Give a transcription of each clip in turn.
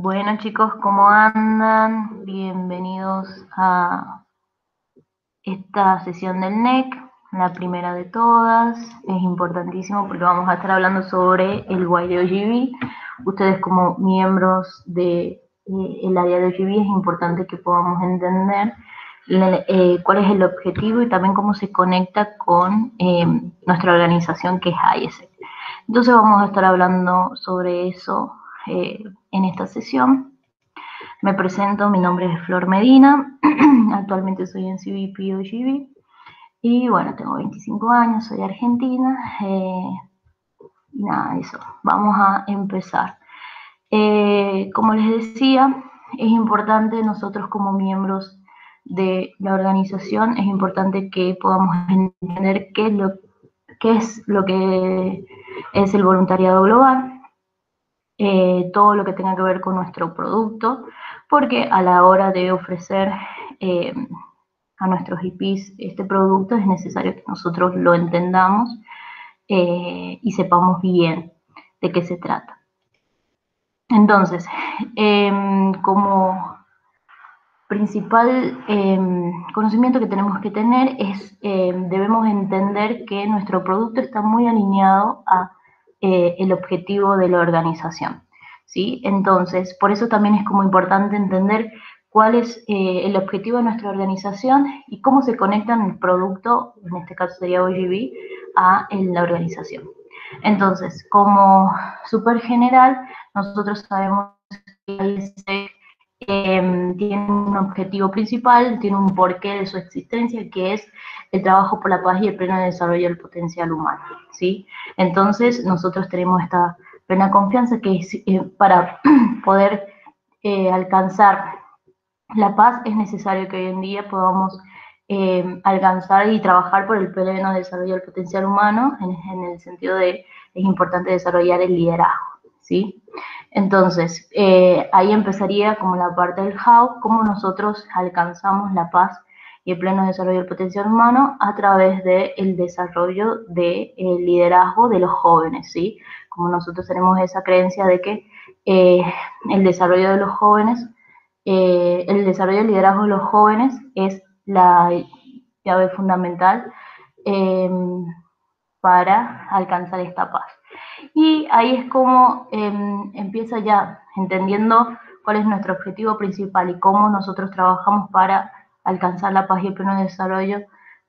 Bueno chicos, ¿cómo andan? Bienvenidos a esta sesión del NEC, la primera de todas. Es importantísimo porque vamos a estar hablando sobre el Y de OGB. Ustedes como miembros del de, eh, área de OGB es importante que podamos entender eh, cuál es el objetivo y también cómo se conecta con eh, nuestra organización que es ISEC. Entonces vamos a estar hablando sobre eso eh, en esta sesión. Me presento, mi nombre es Flor Medina, actualmente soy en OGB y bueno, tengo 25 años, soy argentina. Eh, nada, eso, vamos a empezar. Eh, como les decía, es importante nosotros como miembros de la organización, es importante que podamos entender qué es lo, qué es, lo que es el voluntariado global, eh, todo lo que tenga que ver con nuestro producto, porque a la hora de ofrecer eh, a nuestros IPs este producto es necesario que nosotros lo entendamos eh, y sepamos bien de qué se trata. Entonces, em, como principal em, conocimiento que tenemos que tener es, em, debemos entender que nuestro producto está muy alineado a eh, el objetivo de la organización. ¿sí? Entonces, por eso también es como importante entender cuál es eh, el objetivo de nuestra organización y cómo se conectan el producto, en este caso sería OGB, a la organización. Entonces, como súper general, nosotros sabemos que eh, tiene un objetivo principal, tiene un porqué de su existencia, que es el trabajo por la paz y el pleno desarrollo del potencial humano, ¿sí? Entonces, nosotros tenemos esta plena confianza que eh, para poder eh, alcanzar la paz es necesario que hoy en día podamos eh, alcanzar y trabajar por el pleno desarrollo del potencial humano, en, en, el sentido de es importante desarrollar el liderazgo, ¿sí? Entonces, ahí empezaría como la parte del how, cómo nosotros alcanzamos la paz y el pleno desarrollo del potencial humano a través del el desarrollo del liderazgo de los jóvenes, ¿sí? Como nosotros tenemos esa creencia de que eh, el desarrollo de los jóvenes, eh, el desarrollo del liderazgo de los jóvenes es la llave fundamental para alcanzar esta paz. Y ahí es como em, empieza ya entendiendo cuál es nuestro objetivo principal y cómo nosotros trabajamos para alcanzar la paz y el pleno desarrollo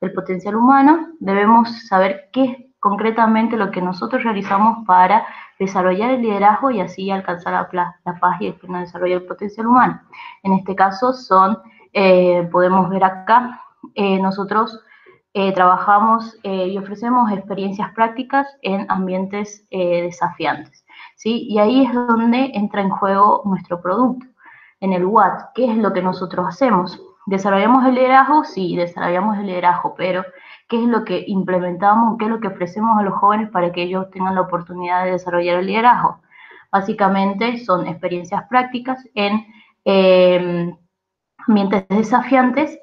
del potencial humano, debemos saber qué es concretamente lo que nosotros realizamos para desarrollar el liderazgo y así alcanzar la, paz y el pleno desarrollo del potencial humano. En este caso son, eh, podemos ver acá, eh, nosotros eh, trabajamos y ofrecemos experiencias prácticas en ambientes desafiantes. ¿sí? Y ahí es donde entra en juego nuestro producto, en el what, ¿qué es lo que nosotros hacemos? ¿Desarrollamos el liderazgo? Sí, desarrollamos el liderazgo, pero ¿qué es lo que implementamos? ¿Qué es lo que ofrecemos a los jóvenes para que ellos tengan la oportunidad de desarrollar el liderazgo? Básicamente son experiencias prácticas en ambientes desafiantes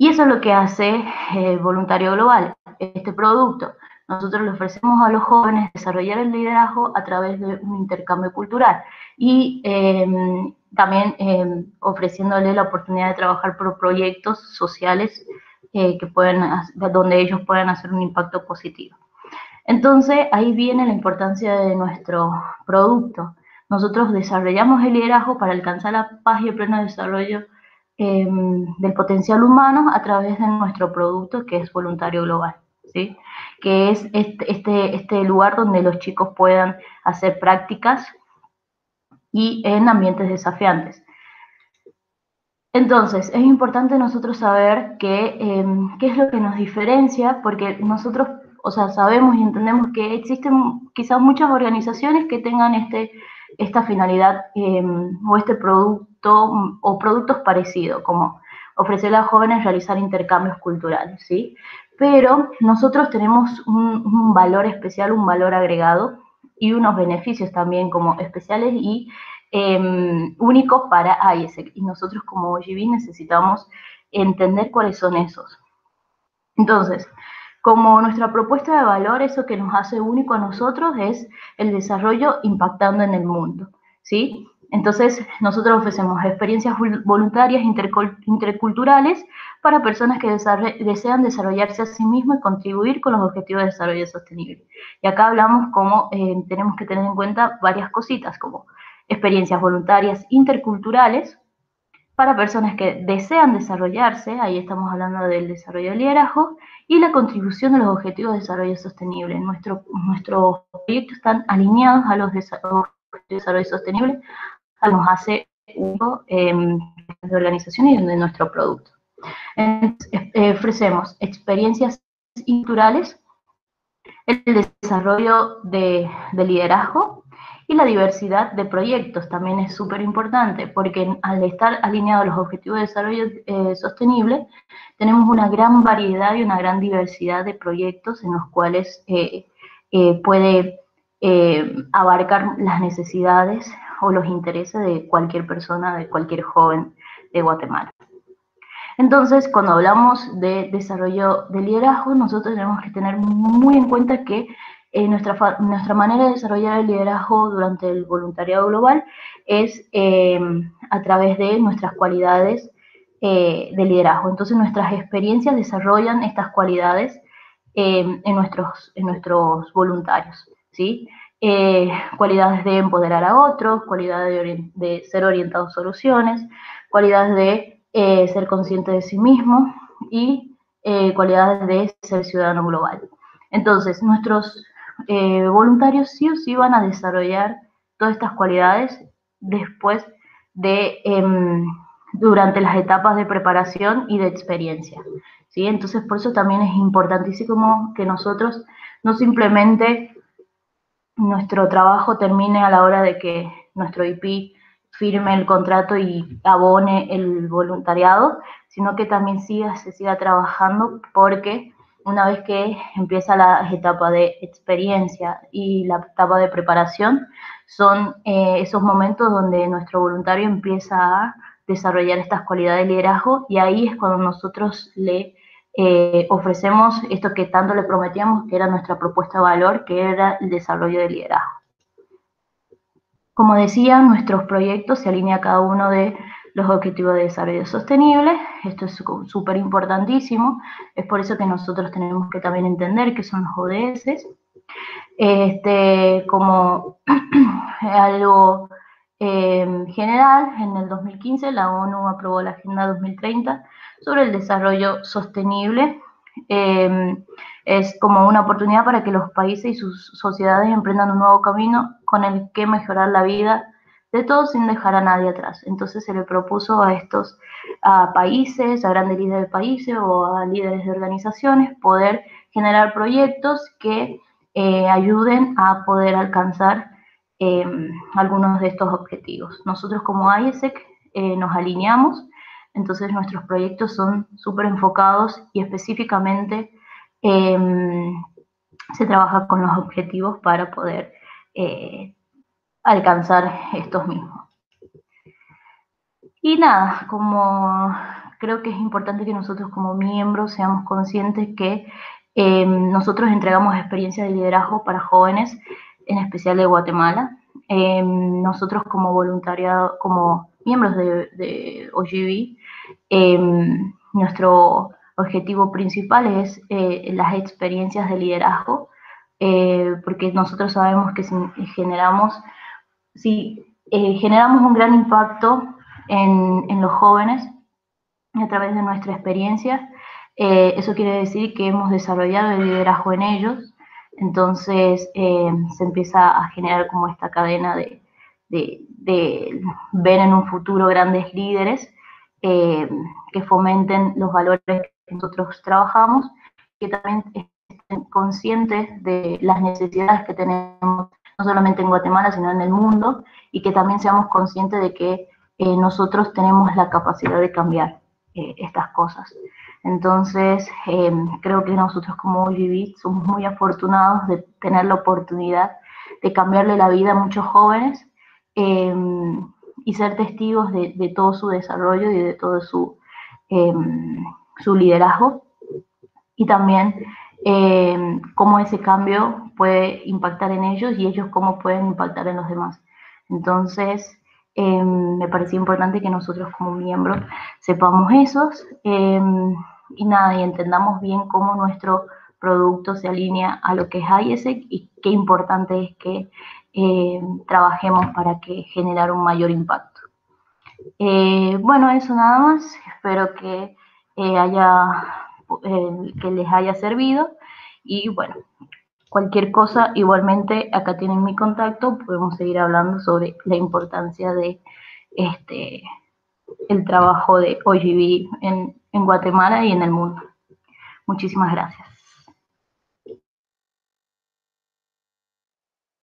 y eso es lo que hace el Voluntario Global, este producto. Nosotros le ofrecemos a los jóvenes desarrollar el liderazgo a través de un intercambio cultural y em, también eh, ofreciéndole la oportunidad de trabajar por proyectos sociales eh, que pueden, donde ellos puedan hacer un impacto positivo. Entonces, ahí viene la importancia de nuestro producto. Nosotros desarrollamos el liderazgo para alcanzar la paz y el pleno desarrollo em, del potencial humano a través de nuestro producto que es Voluntario Global, ¿sí? que es este, este, este lugar donde los chicos puedan hacer prácticas y en ambientes desafiantes. Entonces, es importante nosotros saber em, qué es lo que nos diferencia, porque nosotros, o sea, sabemos y entendemos que existen quizás muchas organizaciones que tengan este, esta finalidad em, o este producto o productos parecidos, como ofrecerle a jóvenes realizar intercambios culturales, ¿sí? Pero nosotros tenemos un, un valor especial, un valor agregado, y unos beneficios también como especiales y em, únicos para IESEC. Y nosotros como OGB necesitamos entender cuáles son esos. Entonces, como nuestra propuesta de valor, eso que nos hace único a nosotros es el desarrollo impactando en el mundo, ¿sí? Entonces, nosotros ofrecemos experiencias voluntarias interculturales para personas que desean desarrollarse a sí mismos y contribuir con los objetivos de desarrollo sostenible. Y acá hablamos cómo eh, tenemos que tener en cuenta varias cositas, como experiencias voluntarias interculturales para personas que desean desarrollarse, ahí estamos hablando del desarrollo de liderazgo, y la contribución de los objetivos de desarrollo sostenible. Nuestro, nuestros proyectos están alineados a los objetivos de desarrollo sostenible, nos hace uso em, de organización y de nuestro producto. Eh, ofrecemos experiencias culturales, el desarrollo de, liderazgo y la diversidad de proyectos también es súper importante porque al estar alineados los objetivos de desarrollo eh, sostenible, tenemos una gran variedad y una gran diversidad de proyectos en los cuales eh, puede abarcar las necesidades o los intereses de cualquier persona, de cualquier joven de Guatemala. Entonces, cuando hablamos de desarrollo de liderazgo, nosotros tenemos que tener muy en cuenta que eh, nuestra, nuestra manera de desarrollar el liderazgo durante el voluntariado global es em, a través de nuestras cualidades eh, de liderazgo. Entonces, nuestras experiencias desarrollan estas cualidades em, en, nuestros, en nuestros voluntarios. ¿sí? Eh, cualidades de empoderar a otros, cualidades de, ser orientado a soluciones, cualidades de eh, ser consciente de sí mismo y eh, cualidades de ser ciudadano global. Entonces, nuestros voluntarios sí o sí van a desarrollar todas estas cualidades después de, em, durante las etapas de preparación y de experiencia. ¿sí? Entonces, por eso también es importantísimo que nosotros no simplemente nuestro trabajo termine a la hora de que nuestro IP firme el contrato y abone el voluntariado, sino que también siga, se siga trabajando porque una vez que empieza la etapa de experiencia y la etapa de preparación, son eh, esos momentos donde nuestro voluntario empieza a desarrollar estas cualidades de liderazgo y ahí es cuando nosotros le eh, ofrecemos esto que tanto le prometíamos, que era nuestra propuesta de valor, que era el desarrollo de liderazgo. Como decía, nuestros proyectos se alinean a cada uno de los objetivos de desarrollo sostenible. Esto es súper importantísimo. Es por eso que nosotros tenemos que también entender qué son los ODS. Este, como algo eh, general, en el 2015 la ONU aprobó la Agenda 2030 sobre el desarrollo sostenible. Em, es como una oportunidad para que los países y sus sociedades emprendan un nuevo camino con el que mejorar la vida de todos sin dejar a nadie atrás. Entonces se le propuso a estos países, a grandes líderes de países o a líderes de organizaciones poder generar proyectos que eh, ayuden a poder alcanzar em, algunos de estos objetivos. Nosotros como IESEC eh, nos alineamos entonces nuestros proyectos son súper enfocados y específicamente em, se trabaja con los objetivos para poder eh, alcanzar estos mismos. Y nada, como creo que es importante que nosotros como miembros seamos conscientes que em, nosotros entregamos experiencias de liderazgo para jóvenes, en especial de Guatemala. Em, nosotros como voluntariado, como miembros de, de OGB, Em, nuestro objetivo principal es eh, las experiencias de liderazgo, eh, porque nosotros sabemos que si generamos, si eh, generamos un gran impacto en, en, los jóvenes a través de nuestra experiencia, eso quiere decir que hemos desarrollado el liderazgo en ellos, entonces se empieza a generar como esta cadena de, ver en un futuro grandes líderes eh, que fomenten los valores que nosotros trabajamos, que también estén conscientes de las necesidades que tenemos, no solamente en Guatemala, sino en el mundo, y que también seamos conscientes de que eh, nosotros tenemos la capacidad de cambiar eh, estas cosas. Entonces, creo que nosotros como OGB somos muy afortunados de tener la oportunidad de cambiarle la vida a muchos jóvenes y ser testigos de, todo su desarrollo y de todo su, em, su liderazgo y también em, cómo ese cambio puede impactar en ellos y ellos cómo pueden impactar en los demás. Entonces, Em, me parecía importante que nosotros como miembros sepamos esos em, y nada, y entendamos bien cómo nuestro producto se alinea a lo que es IESEC y qué importante es que em, trabajemos para que generar un mayor impacto. Eh, bueno, eso nada más. Espero que, eh, haya, eh, que les haya servido y bueno, Cualquier cosa, igualmente acá tienen mi contacto, podemos seguir hablando sobre la importancia de este el trabajo de OGB en, en Guatemala y en el mundo. Muchísimas gracias.